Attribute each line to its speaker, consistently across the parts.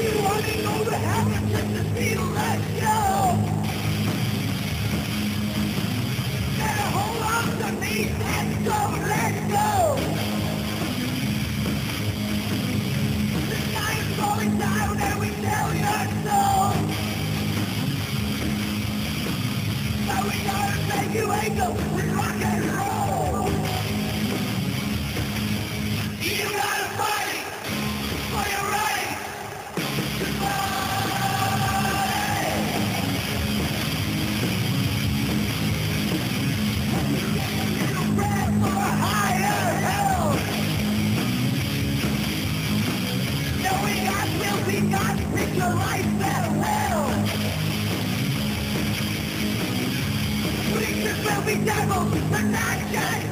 Speaker 1: you running over heaven just to see the last hold on to me. let go. let go. The down and we tell we gotta make you angel with rock and roll. Devils,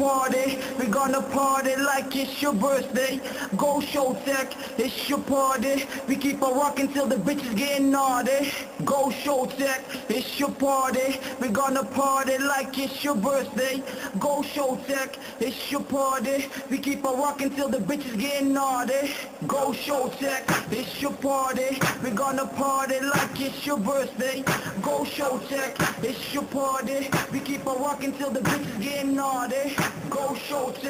Speaker 1: party. Gonna party like it's your birthday. Go show tech, it's your party. We keep on rocking till the bitches get naughty. Go Showtek, it's your party. We gonna party like it's your birthday. Go show tech, it's your party. We keep on rocking till the bitches get naughty. Go show tech, it's your party. We gonna party like it's your birthday. Go show tech, it's your party. We keep on rocking till the bitches get naughty. Go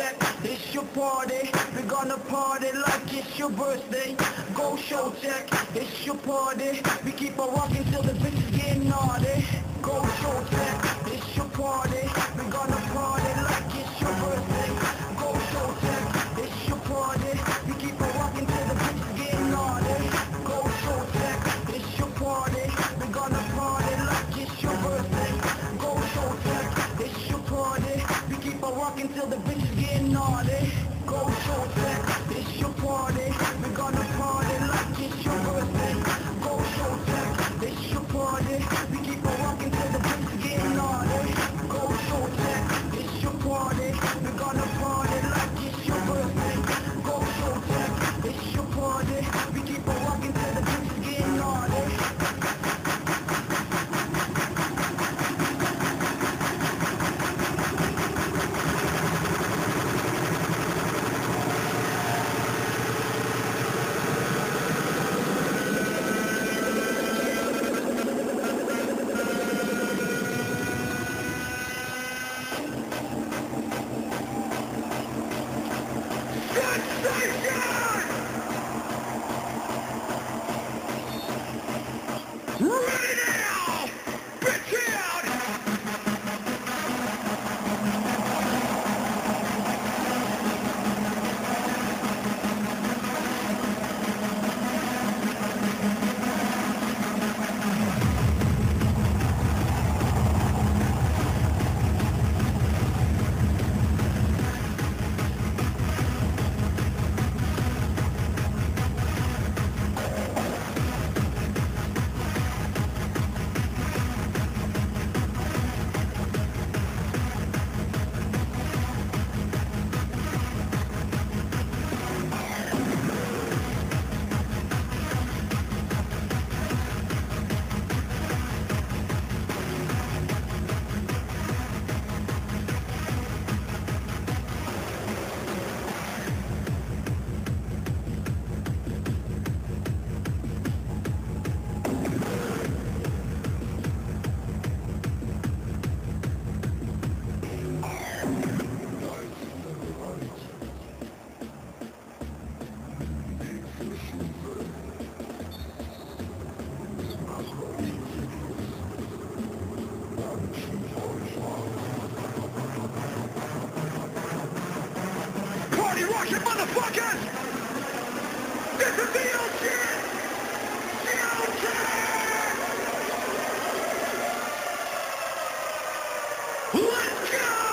Speaker 1: Showtek, it's your party. We gonna party like it's your birthday. Go Showtek, it's your party. We keep on rocking till the bitches get naughty. Go Showtek, it's your party. We gonna Let's go!